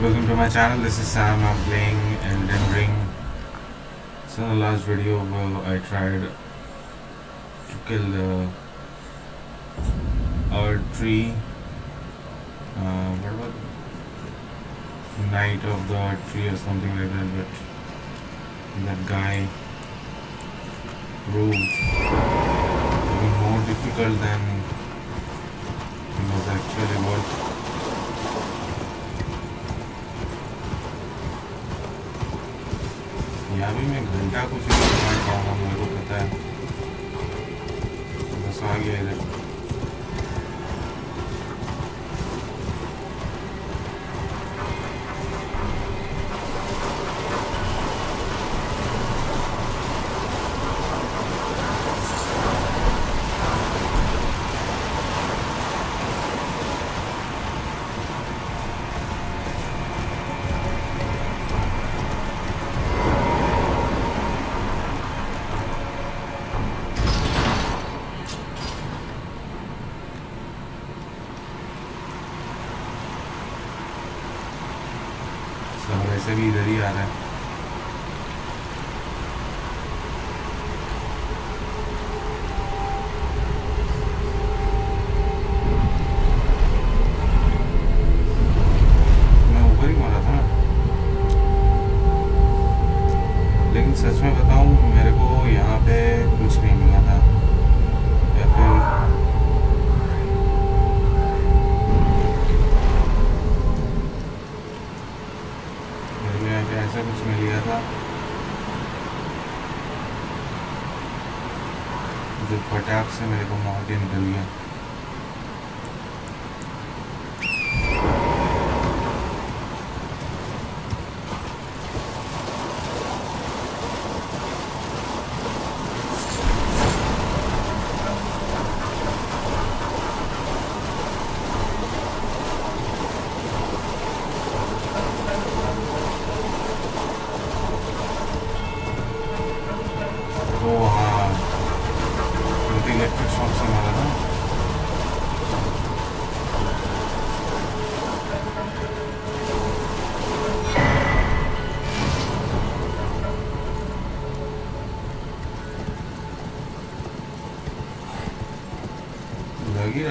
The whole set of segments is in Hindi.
Welcome to my channel, this is Sam, I'm playing Elden Ring. So in the last video I tried to kill the our tree. Uh, what about Knight of the tree or something like that but that guy proved to be more difficult than he was actually worth यहाँ भी मैं घंटा कुछ नहीं रहा हूँ मेरे को पता है। बस आ गया इधर।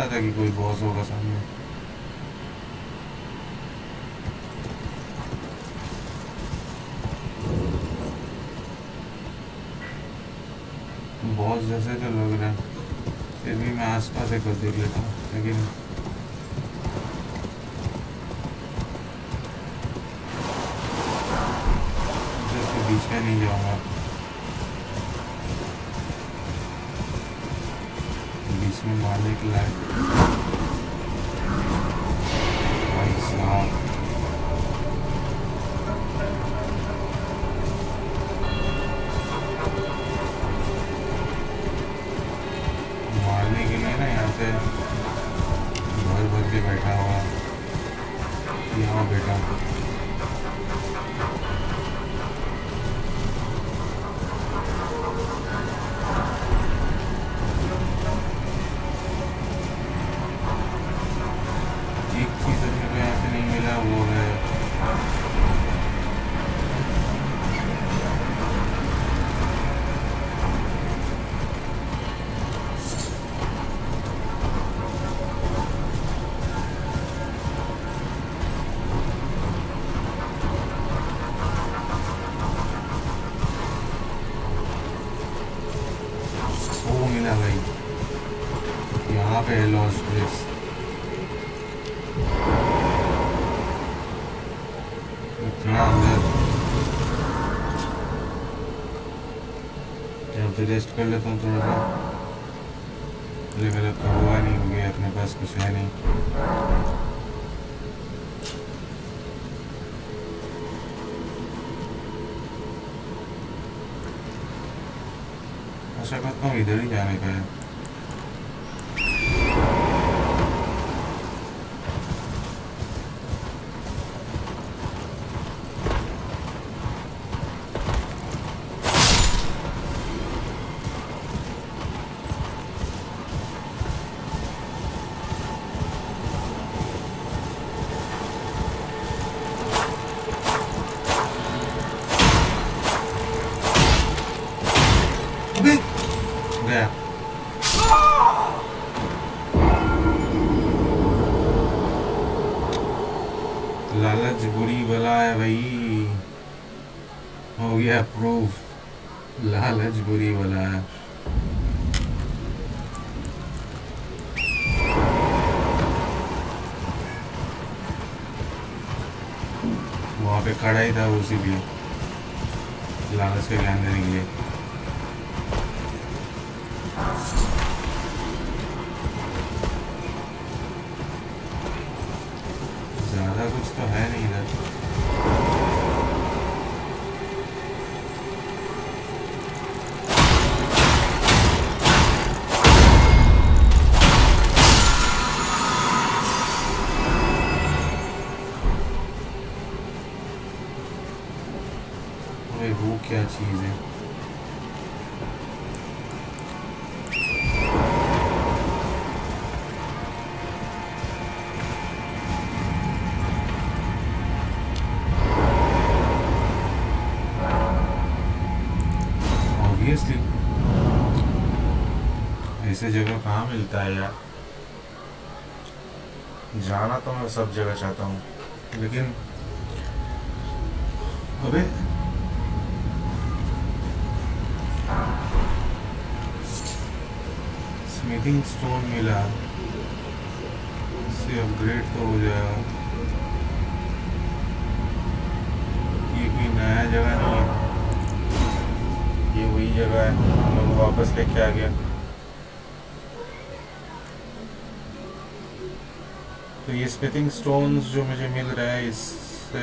था कि कोई बॉस होगा सामने। बॉस जैसे तो लग रहा है। फिर भी मैं आसपास एक बार देख लेता हूँ, लेकिन इसमें रेस्ट कर लेता हूँ थोड़ा सा लेवल अप तो हुआ नहीं हो अपने पास कुछ है नहीं। आशा करता हूँ इधर ही जाने का है। ऐसे जगह कहाँ मिलता है यार? जाना तो मैं सब जगह चाहता हूँ, लेकिन अबे। स्मिथिंग स्टोन मिला। इससे अपग्रेड तो हो जाएगा। ये कोई नया जगह नहीं है। ये वही जगह है मैं वो वापस लेके आ गया तो ये स्मिथिंग स्टोन्स जो मुझे मिल रहा है, इससे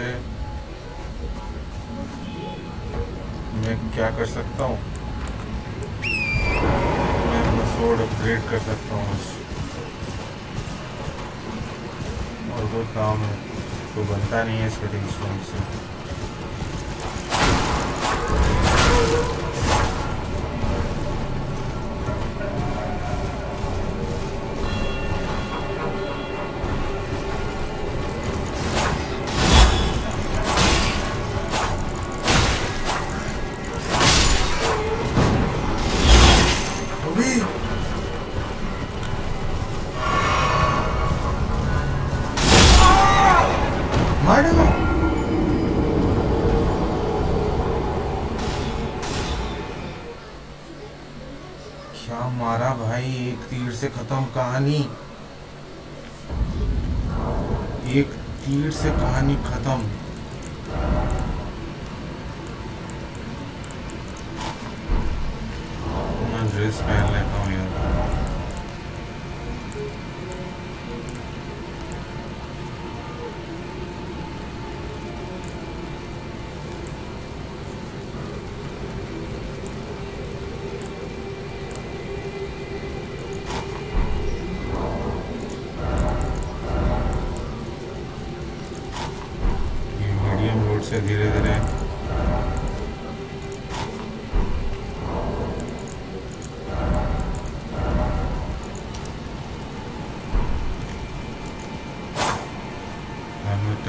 मैं क्या कर सकता हूँ? मैं अपना स्वॉर्ड अपग्रेड कर सकता हूँ और कोई काम है तो बनता नहीं है स्मिथिंग स्टोन से।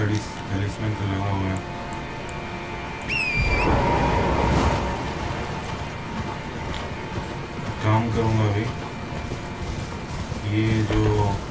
तलिस्मन तो लगा हुआ है काम करूँगा अभी ये जो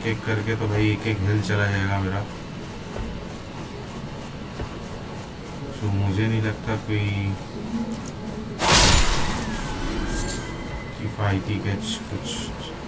एक एक करके तो भाई एक एक हिल चला जाएगा मेरा। तो मुझे नहीं लगता कोई किफ़ायती कैच कुछ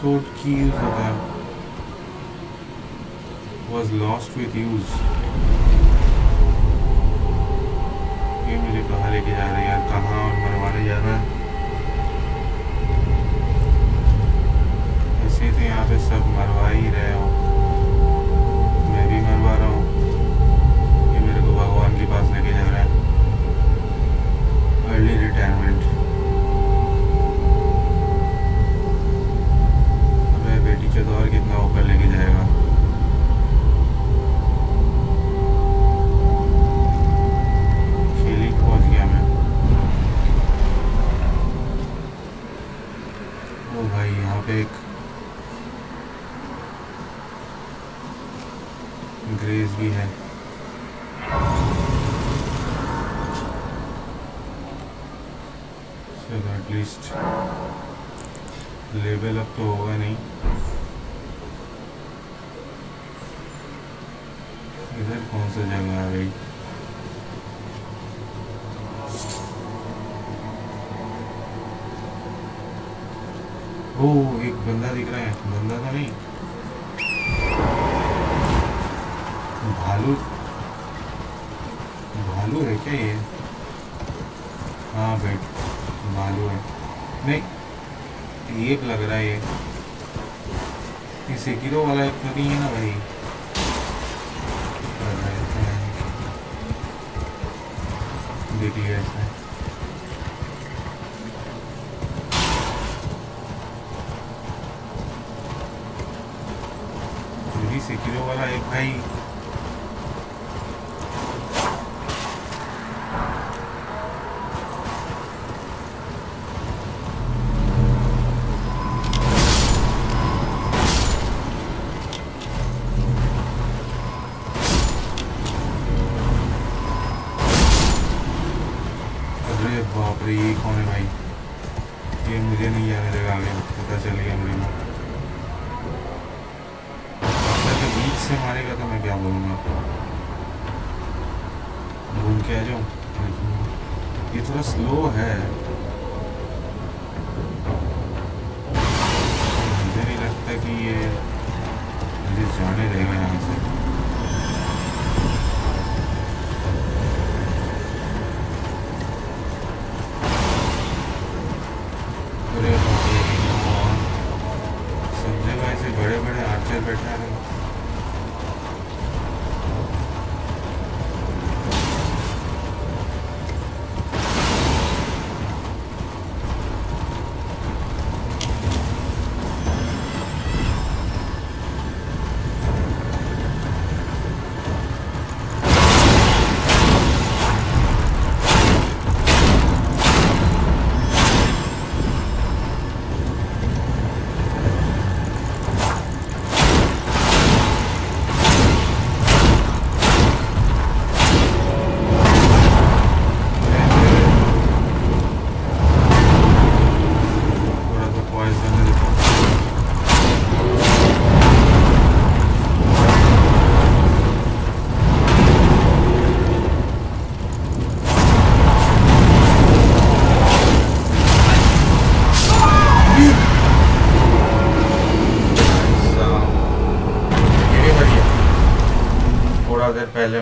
sword keys was lost with use. ओ एक बंदा दिख रहा है। बंदा तो नहीं। भालू। भालू है क्या ये? हाँ बैठ भालू है। नहीं, एक लग रहा है ये। ये सिकिरो वाला एक तो नहीं है ना भाई? देख लिया इसने। 没。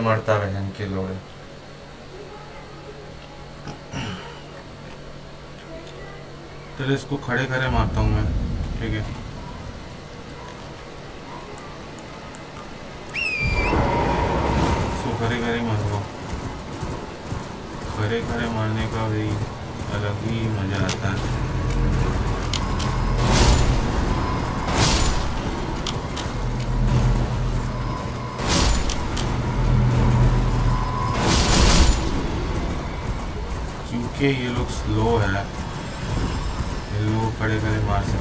मरता रहे इनके लोड़े। चलो इसको खड़े खड़े मारता हूँ मैं। स्लो है। लोग खड़े खड़े मार सकते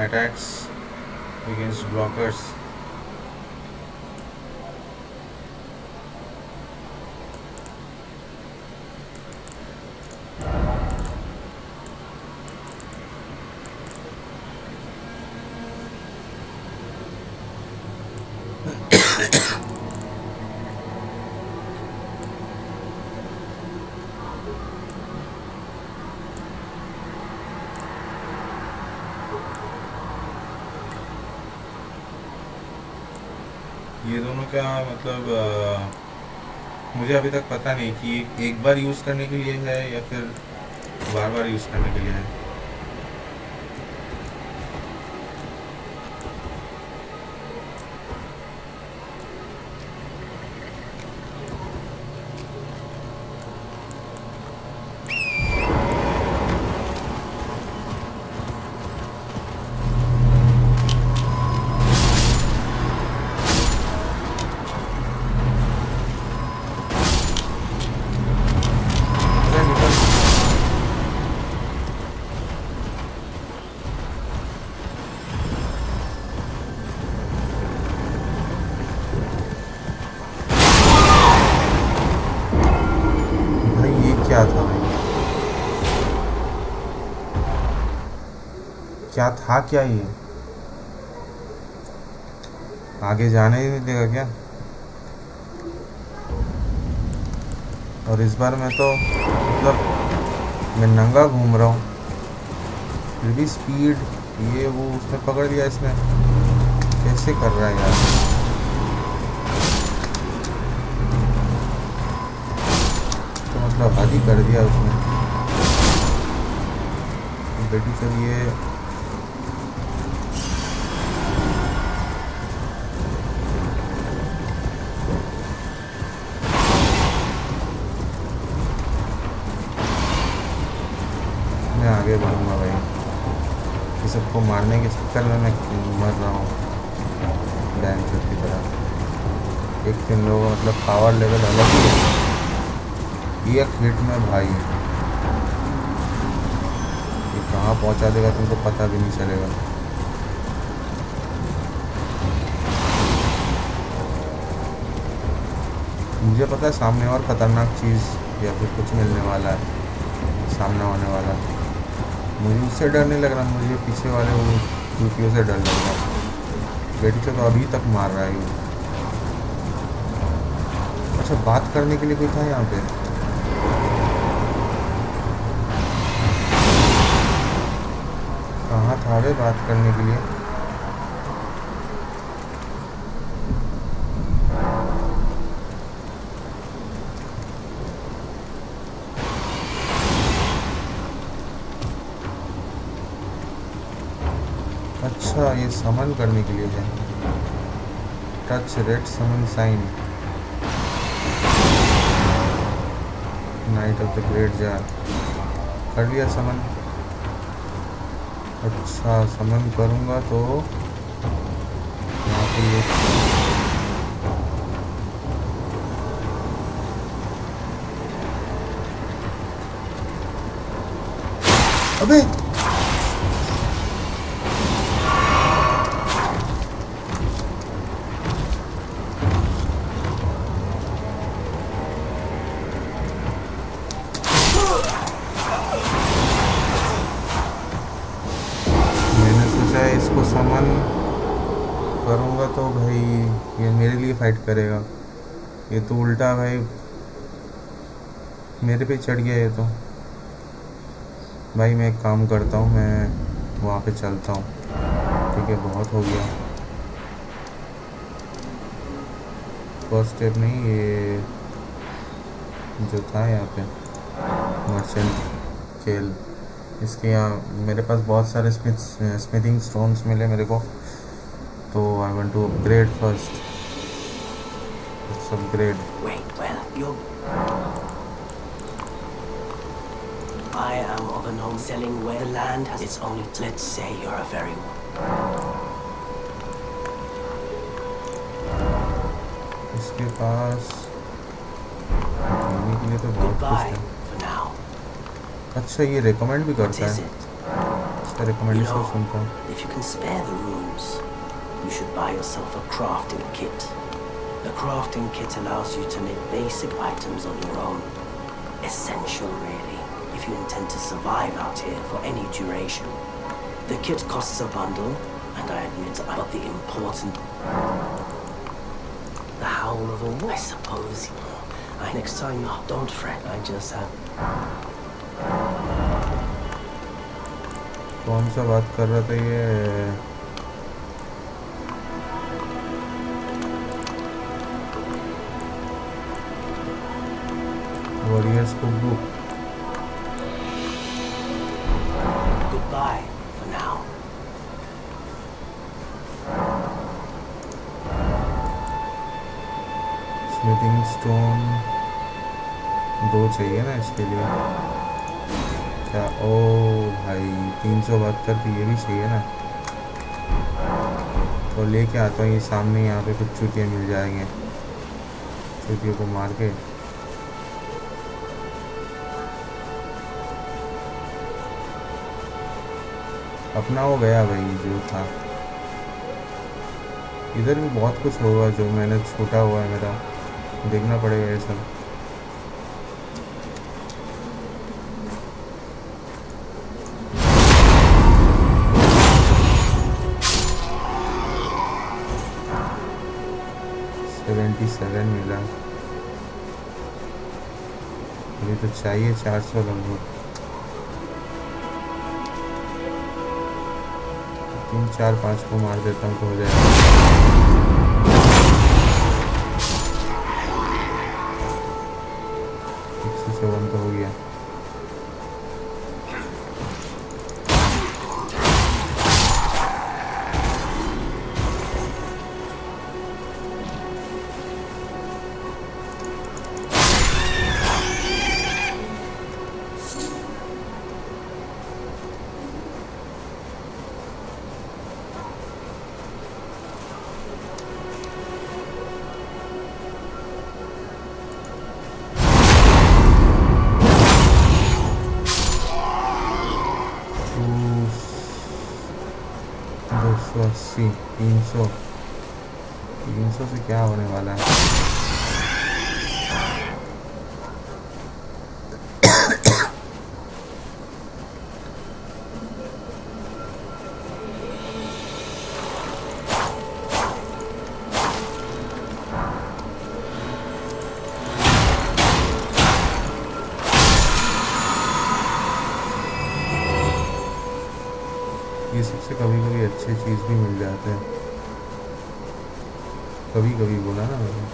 attacks against blockers मतलब आ, मुझे अभी तक पता नहीं कि एक बार यूज़ करने के लिए है या फिर बार बार यूज़ करने के लिए है। क्या था क्या ये? आगे जाने ही नहीं देगा क्या? और इस बार मैं तो मतलब मैं नंगा घूम रहा हूँ। फिर भी स्पीड ये वो उसने पकड़ लिया इसने। कैसे कर रहा है यार? तो मतलब हद ही कर दिया उसने। बेटी चलिए चक्कर में मैं मर रहा हूँ। बैंक की तरह। एक तीन लोगों का मतलब पावर लेवल अलग ही एक में भाई ये कहाँ पहुँचा देगा तुमको पता भी नहीं चलेगा। मुझे पता है सामने और ख़तरनाक चीज़ या फिर कुछ मिलने वाला है। सामने होने वाला। मुझे उससे डर नहीं लग रहा, मुझे पीछे वाले वो जूतियों से डर लग रहा बेटी से तो अभी तक मार रहा है अच्छा बात करने के लिए कोई था यहाँ पे? कहाँ था वे बात करने के लिए? अच्छा ये समन करने के लिए है। Touch red summon sign knight of the great jar कर लिया समन अच्छा समन करूँगा तो ये अबे फाइट करेगा। ये तो उल्टा भाई। मेरे पे चढ़ गया ये तो। भाई, मैं एक काम करता हूँ, मैं वहाँ पे चलता हूँ। ठीक है, बहुत हो गया। फ़र्स्ट स्टेप नहीं, ये जो था यहाँ पे मर्चेंट खेल। इसके यहाँ मेरे पास बहुत सारे स्मिथ स्मिथिंग स्टोन्स मिले मेरे को। तो I want to upgrade first upgrade. Wait, well, you're... I am of an home selling where the land has its own... Let's say you're a very... इसके पास के लिए तो बहुत कुछ है अच्छा ये रेकमेंड भी करता है इसका रिकमेंडेशन सुनता हूँ If you can spare the rooms, you should buy yourself a crafting kit. The crafting kit allows you to make basic items on your own. Essential, really, if you intend to survive out here for any duration. The kit costs a bundle, and I admit I got the important... The howl of a wolf, I suppose. I, next time, don't fret, I just have... कौन सा बात कर रहा था ये Warriors Cookbook. Goodbye for now. Smithing stone दो चाहिए ना इसके लिए? क्या? ओ भाई तीन सौ बहत्तर तो ये भी चाहिए ना? तो लेके आता हूँ ये सामने यहाँ पे कुछ चुतियाँ मिल जाएँगे। चुतियों को मार के। अपना हो गया भाई, जो था। इधर भी बहुत कुछ होगा जो मैंने छूटा हुआ है मेरा। देखना पड़ेगा ये सब। सेवेंटी सेवन मिला। अभी तो चाहिए चार सौ लगभग तीन चार पाँच को मार देता हूँ तो हो जाएगा। सौ अस्सी तीन सौ तीन सौ से कभी बोला ना मैंने।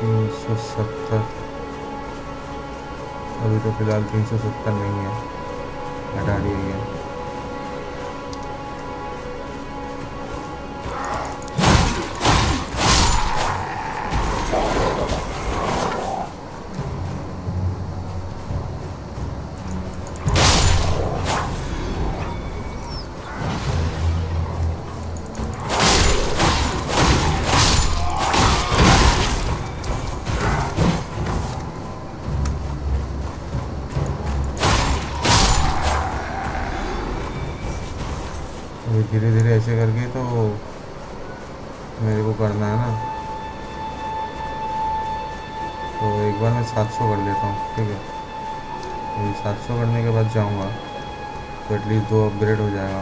तीन सौ सत्तर। अभी तो फ़िलहाल तीन सौ सत्तर नहीं है। तो एटलीस्ट दो अपग्रेड हो जाएगा।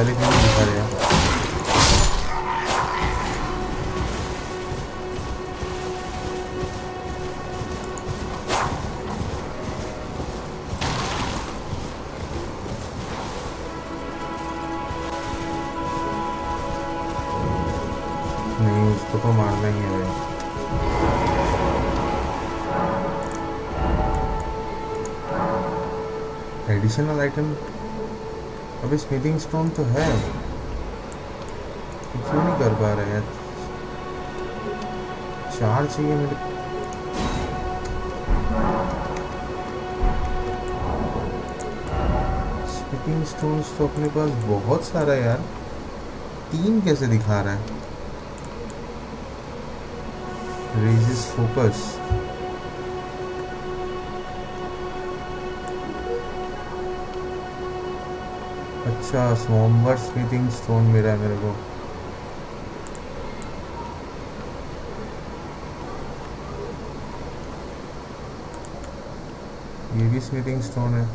पहले क्यों नहीं दिखा रहा नहीं उसको अभी स्मिथिंग स्टोन तो है। तो क्यों नहीं कर पा रहे हैं? चार चाहिए मेरे स्मिथिंग स्टोन्स तो अपने पास बहुत सारा है यार। तीन कैसे दिखा रहा है? रेजिस फोकस अच्छा सोमवार स्मिथिंग स्टोन मिला है मेरे को। ये भी स्मिथिंग स्टोन है।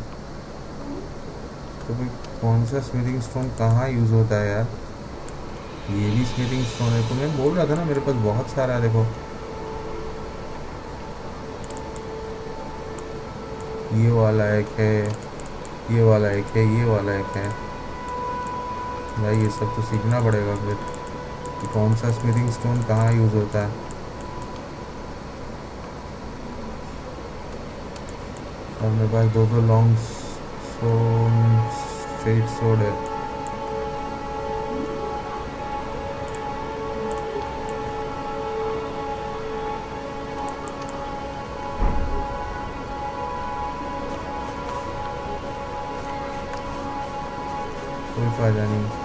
तो भाई, कौन सा स्मिथिंग स्टोन कहाँ यूज़ होता है यार? ये भी स्मिथिंग स्टोन है। तो मैं बोल रहा था ना, मेरे पास बहुत सारा है, देखो। ये वाला एक है, ये वाला एक है, ये वाला एक है। भाई ये सब तो सीखना पड़ेगा फिर कि कौन सा स्मिथिंग स्टोन कहाँ यूज़ होता है। और मेरे पास दो दो लॉन्ग स्टोन स्ट्रेट सोड है। कोई फ़ायदा नहीं।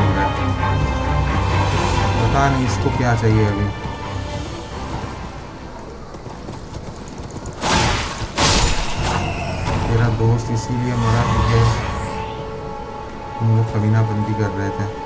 मांग रहा है पता नहीं इसको क्या चाहिए अभी। मेरा दोस्त इसीलिए मरा क्योंकि हम लोग कबीना बंदी कर रहे थे।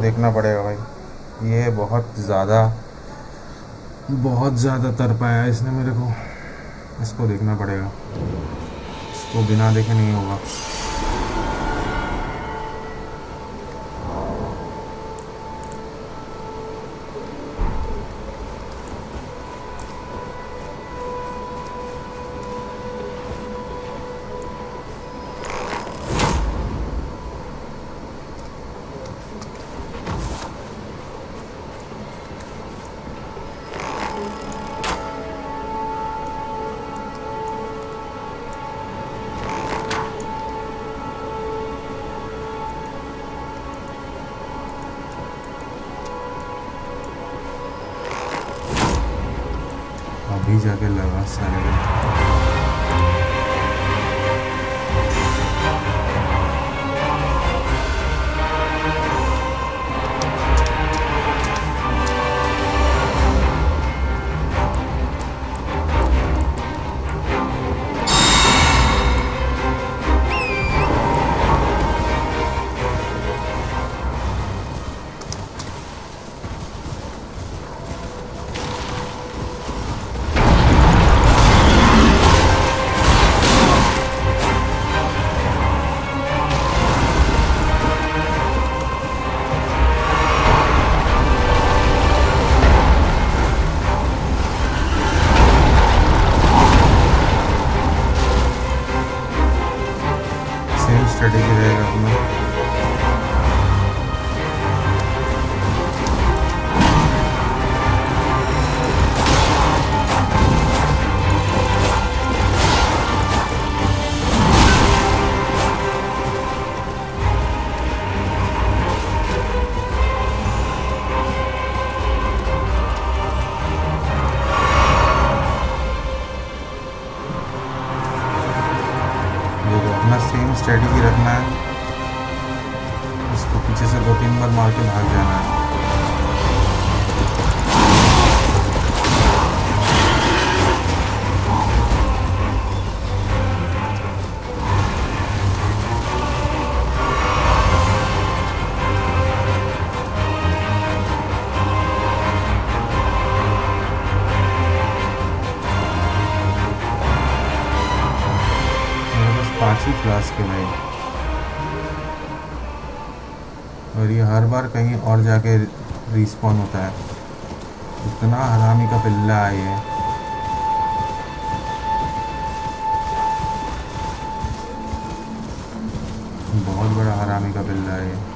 देखना पड़ेगा भाई। ये बहुत ज़्यादा बहुत ज़्यादा तर पाया इसने मेरे को। इसको देखना पड़ेगा। इसको बिना देखे नहीं होगा। semillas de la vas a HP class के भाई। और ये हर बार कहीं और जाके रिस्पॉन होता है। इतना हरामी का पिल्ला है ये। बहुत बड़ा हरामी का पिल्ला है ये।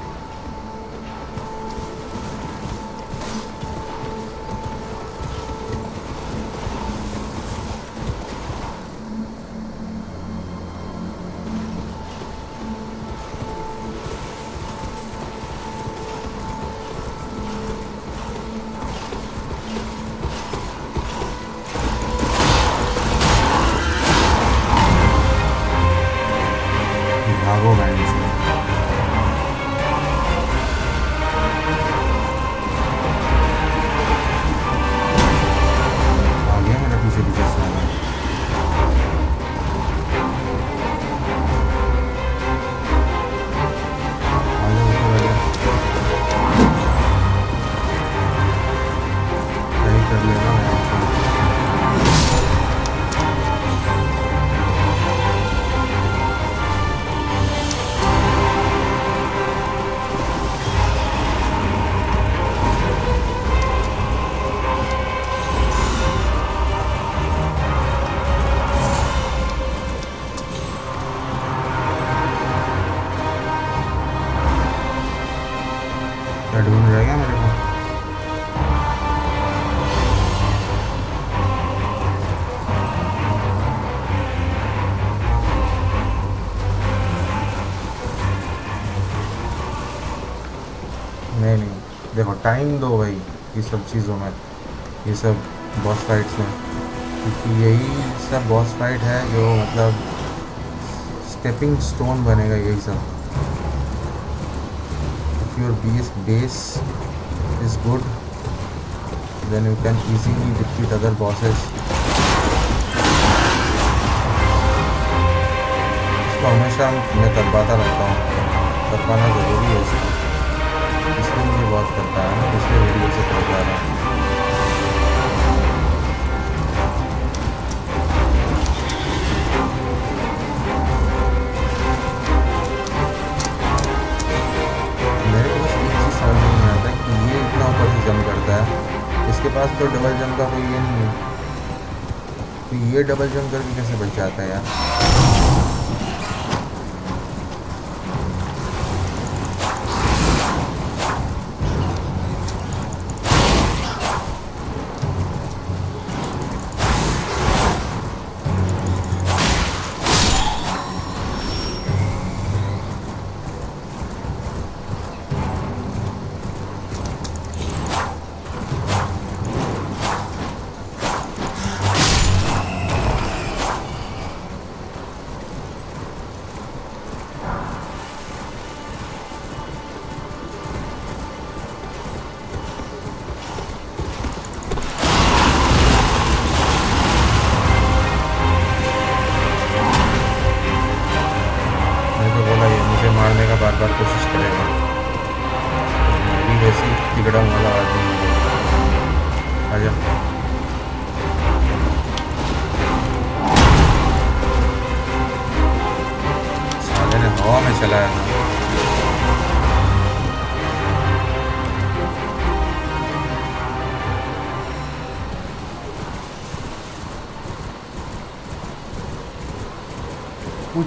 टाइम दो भाई, ये सब चीज़ों में। ये सब बॉस फाइट्स में। क्योंकि यही सब बॉस फाइट है जो मतलब स्टेपिंग स्टोन बनेगा यही सब। If your base base is good, then you can easily defeat other bosses. इसको हमेशा मैं करवाता रहता हूँ। करवाना ज़रूरी है इसको। इसलिए मुझे बहुत करता है मैं पिछले वीडियो से करवा रहा हूँ है इसके पास तो डबल जंप का कोई ये नहीं है। तो ये डबल जंप करके कैसे बच जाता है यार?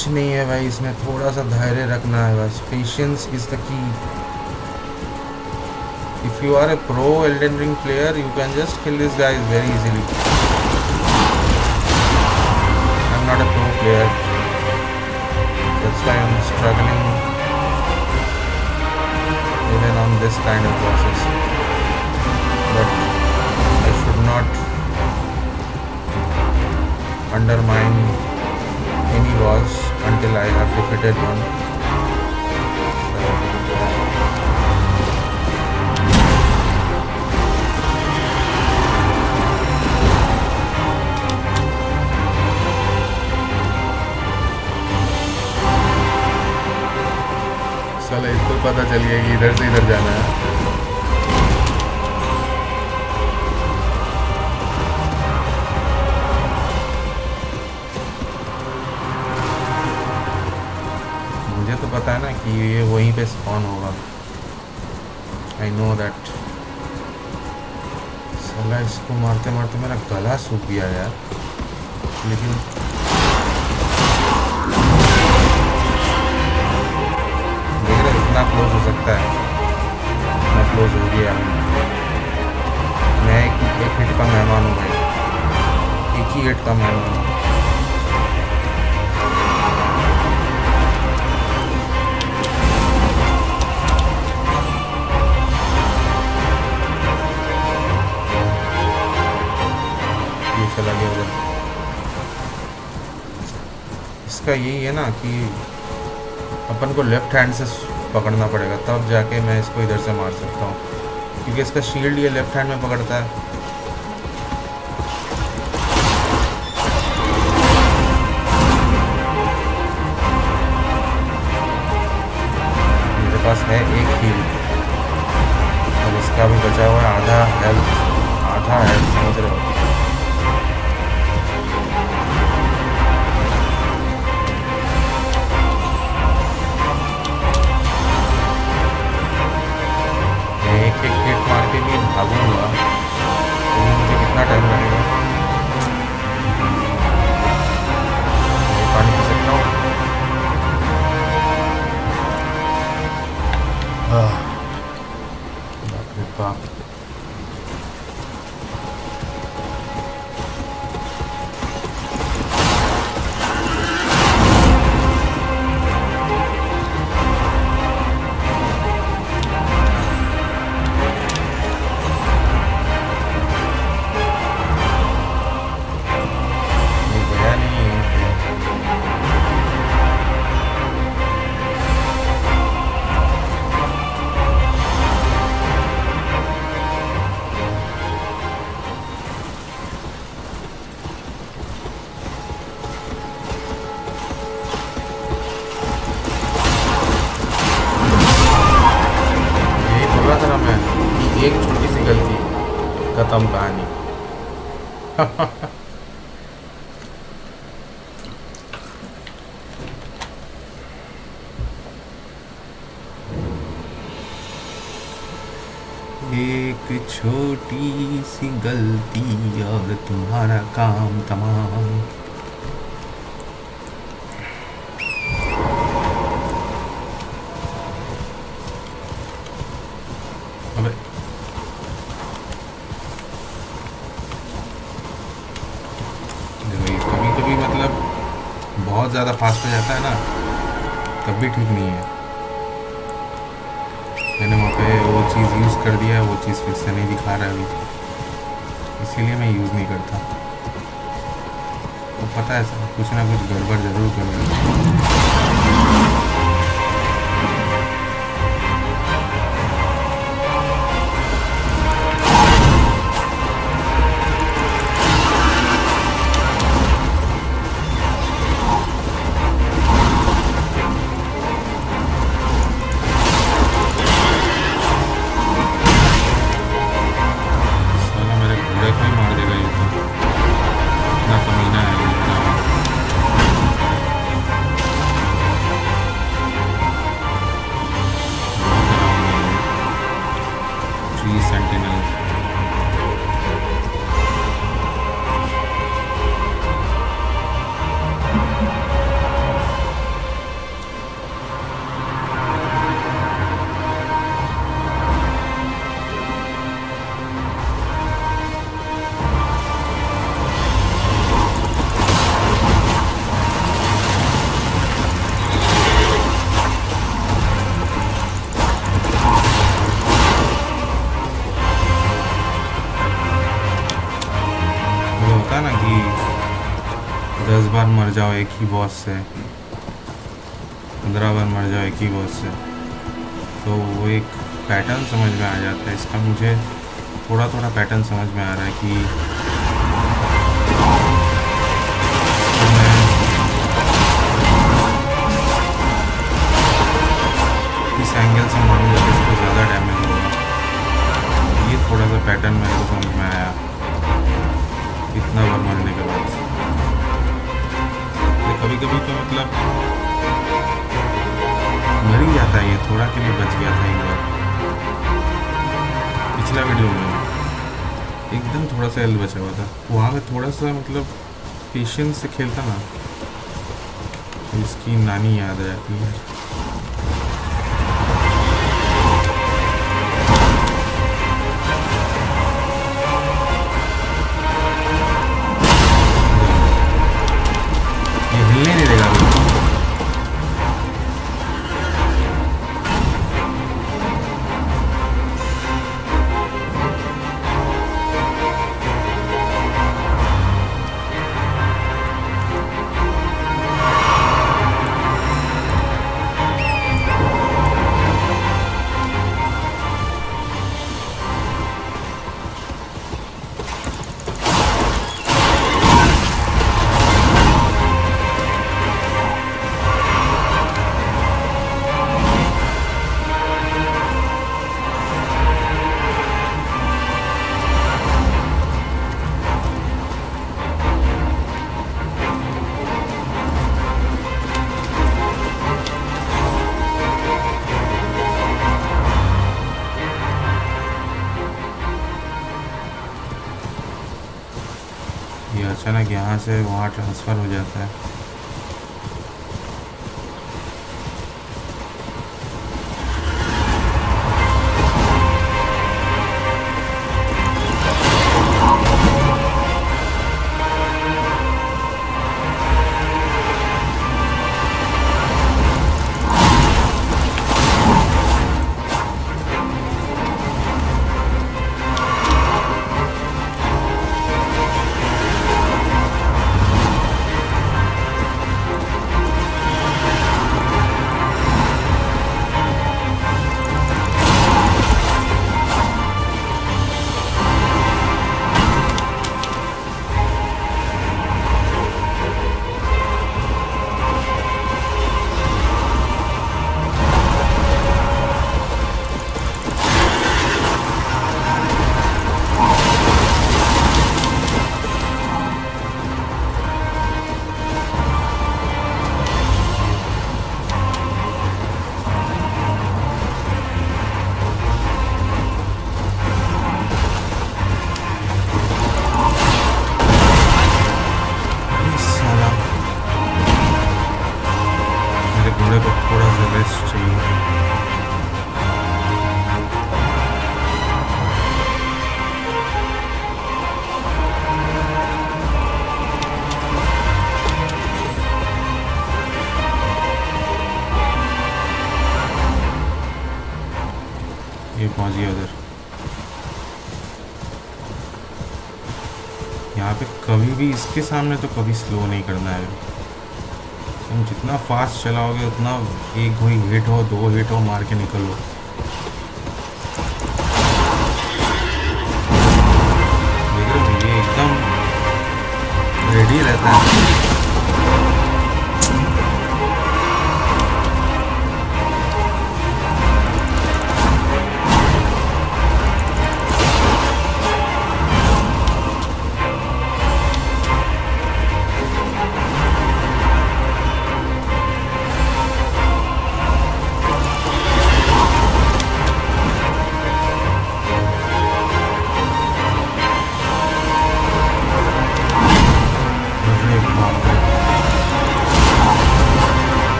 कुछ नहीं है भाई, इसमें थोड़ा सा धैर्य रखना है बस। Patience is the key if you are a pro Elden Ring player you can just kill this guys very easily I am not a pro player that's why I am struggling even on this kind of bosses but I should not undermine any boss. Until I have defeated one. पता चल गया कि इधर से इधर जाना है ये वहीं पे स्पॉन होगा। आई नो दैट साला इसको मारते मारते मेरा गला सूख गया यार। लेकिन रहे इतना क्लोज हो सकता है। इतना क्लोज हो गया। मैं एक एक हिट का मेहमान हूँ भाई। एक ही हिट का मेहमान हूँ। इसका यही है ना कि अपन को लेफ़्ट हैंड से पकड़ना पड़ेगा, तब जाके मैं इसको इधर से मार सकता हूँ। क्योंकि इसका शील्ड ये लेफ़्ट हैंड में पकड़ता है। इसीलिए मैं यूज़ नहीं करता। तो पता है सर कुछ ना कुछ गड़बड़ ज़रूर करूँगा जाओ एक ही बॉस से। पंद्रह बार मर जाओ एक ही बॉस से। तो वो एक पैटर्न समझ में आ जाता है। इसका मुझे थोड़ा थोड़ा पैटर्न समझ में आ रहा है कि इस एंगल से मारूँगा इसको ज़्यादा डैमेज होगा ये थोड़ा सा पैटर्न मेरे को समझ में आया। इतना बार मरने के बाद। कभी तो मतलब मर ही जाता है ये, थोड़ा के लिए बच गया था एक बार। पिछला वीडियो में एकदम थोड़ा सा हेल्थ बचा हुआ था। वहाँ में थोड़ा सा मतलब पेशेंस से खेलता ना तो इसकी नानी याद आ जाती है। यहाँ से वहाँ ट्रांसफ़र हो जाता है। कभी इसके सामने तो कभी स्लो नहीं करना है। तुम जितना फास्ट चलाओगे, उतना एक कोई हिट हो, दो हिट हो मार के निकलो। ये एकदम रेडी रहता है।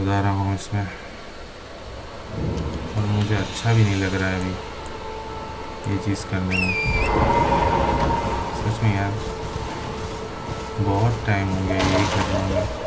चुदा रहा हूँ इसमें। और मुझे अच्छा भी नहीं लग रहा है अभी ये चीज़ करने में। सच में यार, बहुत टाइम हो गया यही कर रहा हूँ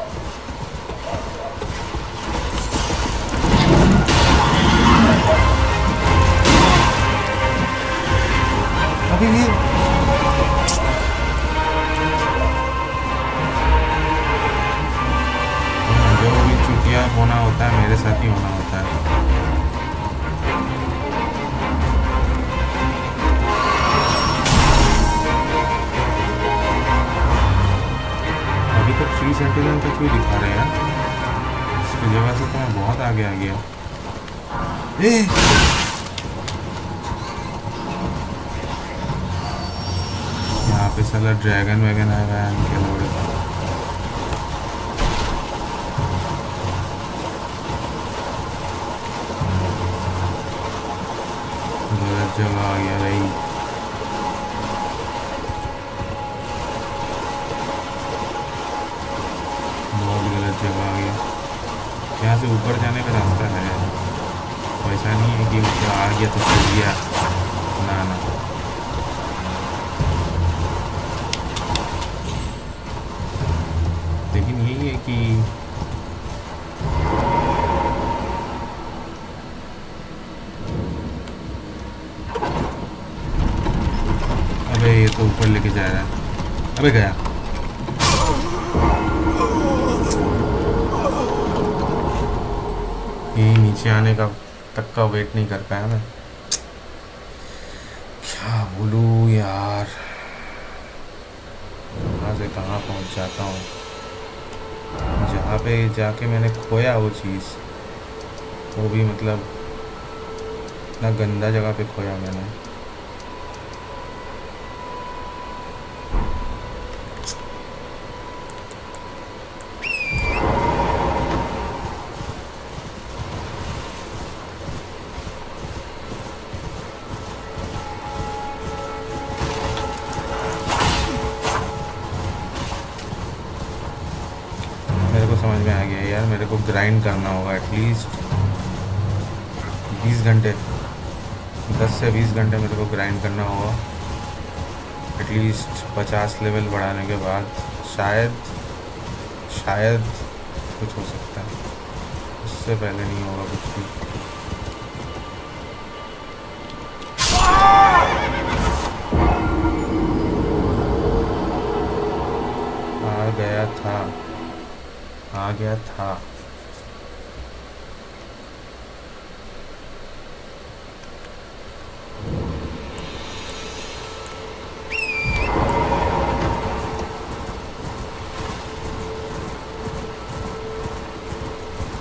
आगे आ गया ए! यहाँ पे साला ड्रैगन वैगन आया है, इनके लोड़े गलत जगह आ गया भाई। बहुत गलत जगह आ गया। यहाँ से ऊपर जाने का रास्ता है। ऐसा नहीं है कि मतलब आ गया तो चल गया। ना ना। लेकिन यही है कि अबे ये तो ऊपर लेके जा रहा है। अबे गया। नीचे आने का, तक का वेट नहीं कर पाया मैं। क्या बोलू यार? कहाँ से कहाँ पहुँच जाता हूँ? जहाँ पे जाके मैंने खोया वो चीज़, वो भी मतलब इतना गंदा जगह पे खोया मैंने। दस से बीस घंटे मेरे को ग्राइंड करना होगा। एटलीस्ट पचास लेवल बढ़ाने के बाद शायद शायद कुछ हो सकता है। उससे पहले नहीं होगा कुछ भी। आ गया था। आ गया था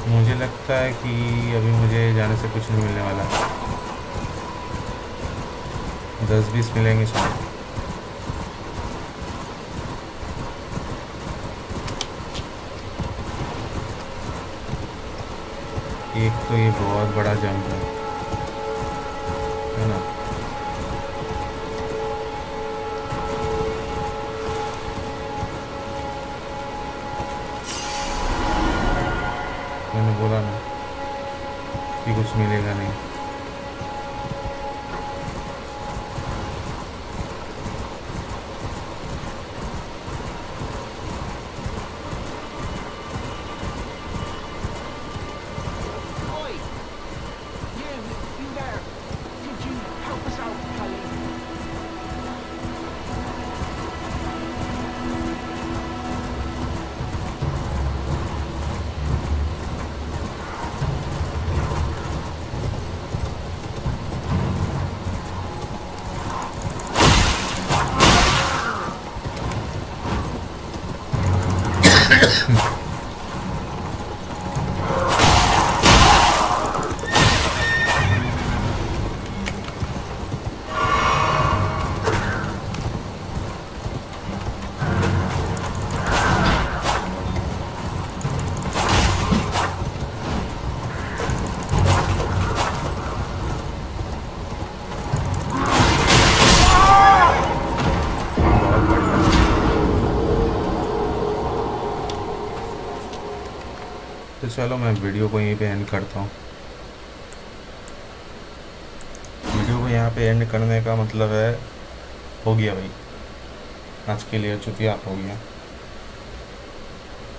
मुझे लगता है कि अभी मुझे जाने से कुछ नहीं मिलने वाला। दस बीस मिलेंगे शायद। एक तो ये बहुत बड़ा जंप है। चलो मैं वीडियो को यहीं पे एंड करता हूँ। वीडियो को यहाँ पे एंड करने का मतलब है, हो गया भाई। आज के लिए चुतिया हो गया।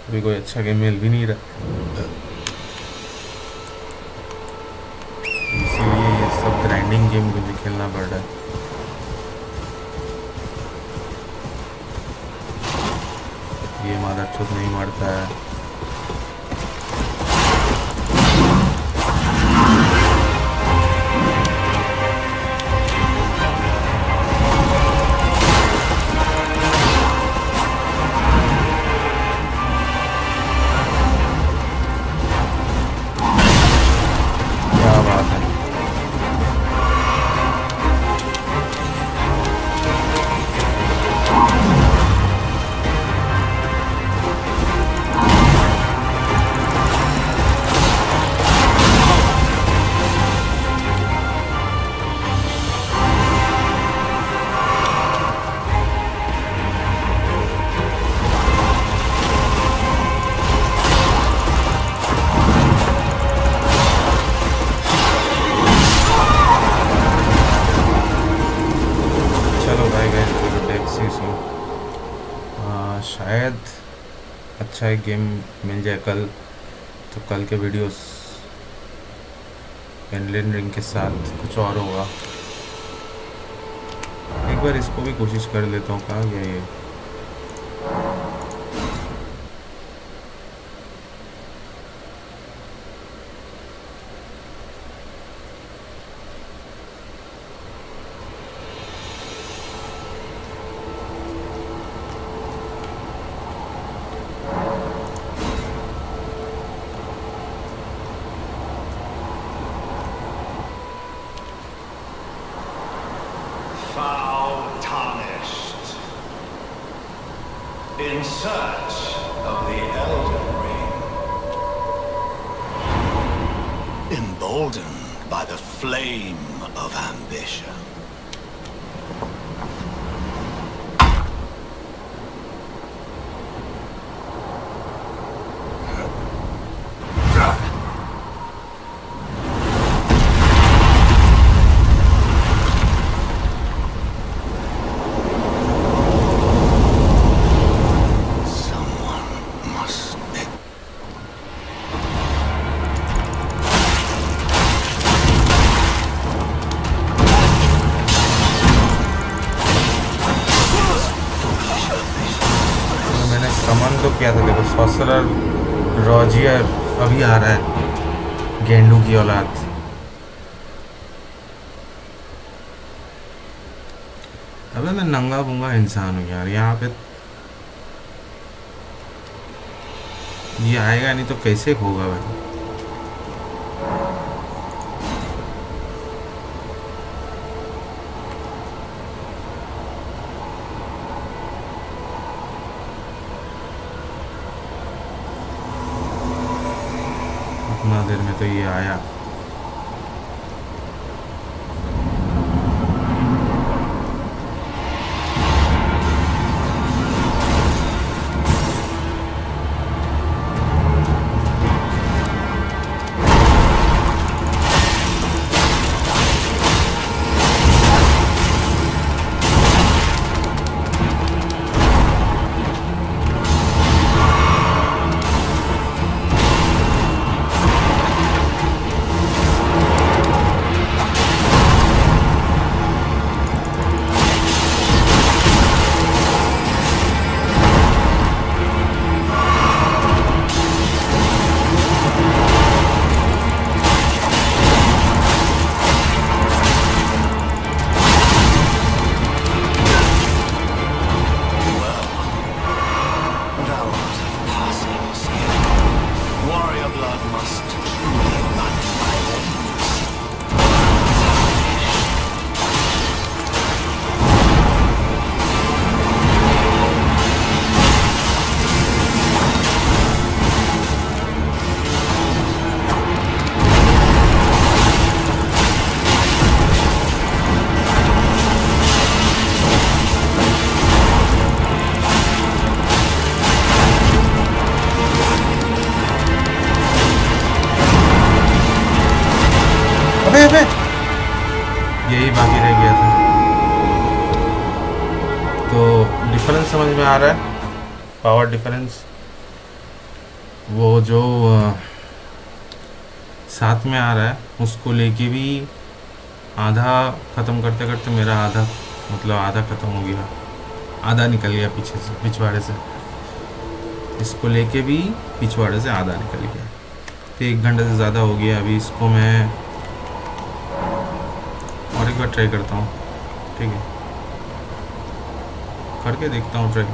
अभी कोई अच्छा गेम मिल भी नहीं रहा। इसीलिए ये सब ग्राइंडिंग गेम मुझे खेलना पड़ रहा है। ये मादर चुप नहीं मरता है। कल के वीडियोस एनलिन रिंग के साथ कुछ और होगा। एक बार इसको भी कोशिश कर लेता हूँ, कहाँ गया ये? Emboldened by the flame of ambition. नंगा पुंगा इंसान हूँ यार, यहाँ पे ये आएगा नहीं तो कैसे होगा भाई? उतना देर में तो ये आया। उसको लेके भी आधा ख़त्म करते करते मेरा आधा मतलब आधा ख़त्म हो गया। आधा निकल गया पीछे से, पिछवाड़े से। इसको लेके भी पिछवाड़े से आधा निकल गया। तो एक घंटे से ज़्यादा हो गया। अभी इसको मैं और एक बार ट्राई करता हूँ। ठीक है? करके देखता हूँ ट्राई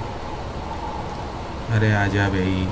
अरे आजा भाई।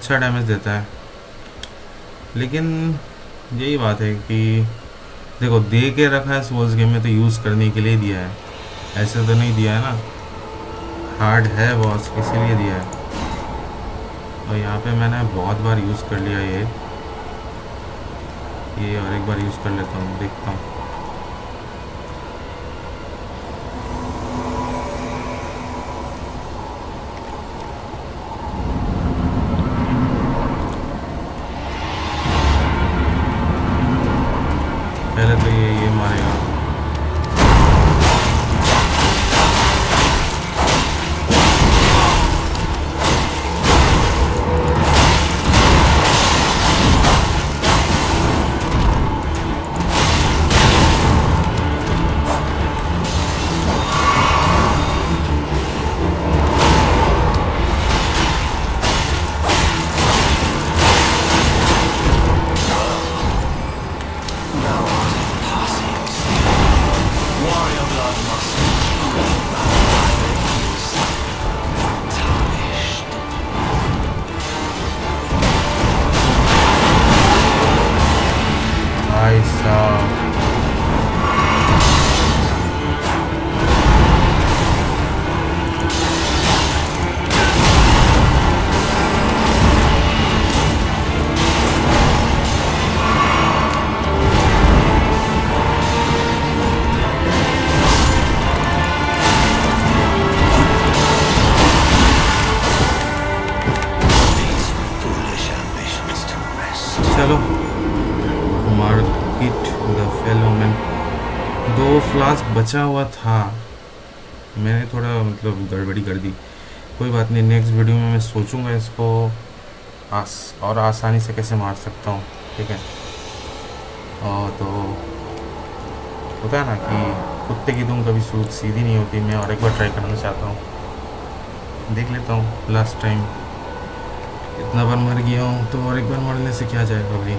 अच्छा डैमेज देता है। लेकिन यही बात है कि देखो, दे के रखा है सोल्स गेम में तो यूज़ करने के लिए दिया है। ऐसे तो नहीं दिया है ना। हार्ड है बॉस इसीलिए दिया है। और यहाँ पे मैंने बहुत बार यूज़ कर लिया ये। ये और एक बार यूज़ कर लेता हूँ, देखता हूँ। फ्लास्क बचा हुआ था। मैंने थोड़ा मतलब गड़बड़ी कर दी। कोई बात नहीं नेक्स्ट वीडियो में मैं सोचूँगा इसको। आस, और आसानी से कैसे मार सकता हूँ, ठीक है? और तो होता है ना कि कुत्ते की दुम कभी सूद सीधी नहीं होती। मैं और एक बार ट्राई करना चाहता हूँ। देख लेता हूँ लास्ट टाइम इतना बार मर गया हूँ तो और एक बार मरने से क्या जाएगा भाई?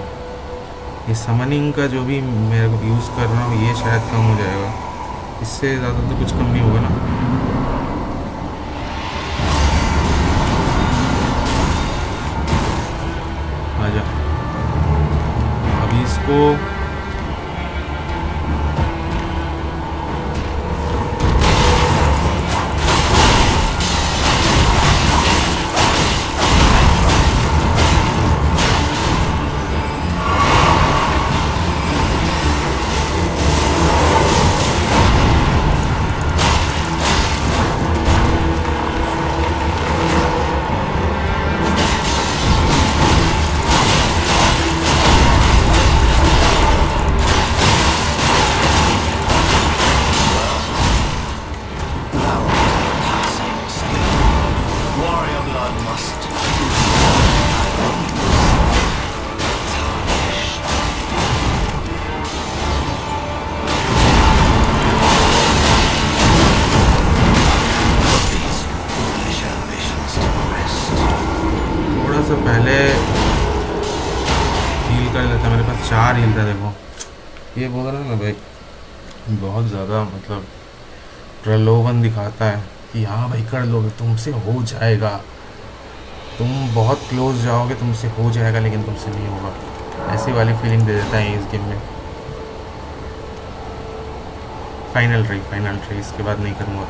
ये समनिंग का जो भी मैं यूज़ कर रहा हूँ, ये शायद कम हो जाएगा। इससे ज़्यादा तो कुछ कम नहीं होगा ना। आजा। अभी इसको कर लोगे, तुमसे हो जाएगा। तुम बहुत क्लोज जाओगे, तुमसे हो जाएगा, लेकिन तुमसे नहीं होगा। ऐसी वाली फीलिंग दे देता है इस गेम में। फाइनल ट्री फाइनल ट्री इसके बाद नहीं करूँगा।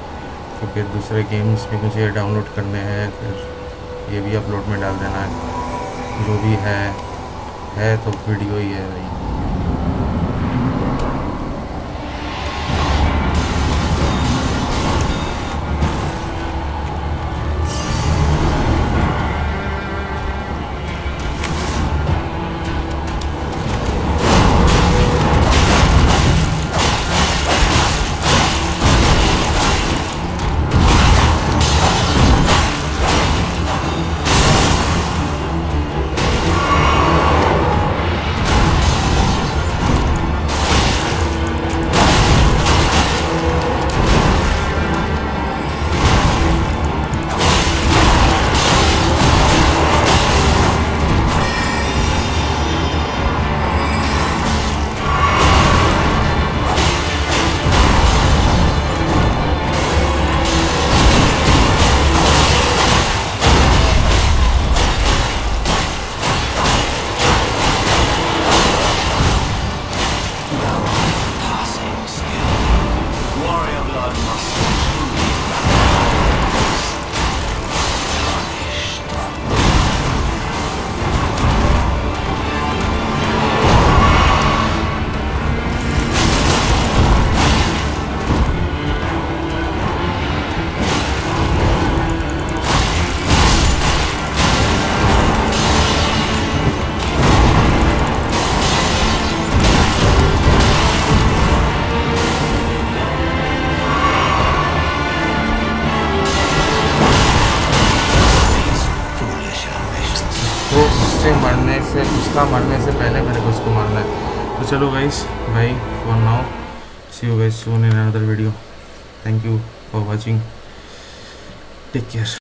क्योंकि दूसरे गेम्स भी मुझे डाउनलोड करने हैं, फिर ये भी अपलोड में डाल देना है। जो भी है है तो वीडियो ही है भाई। You guys soon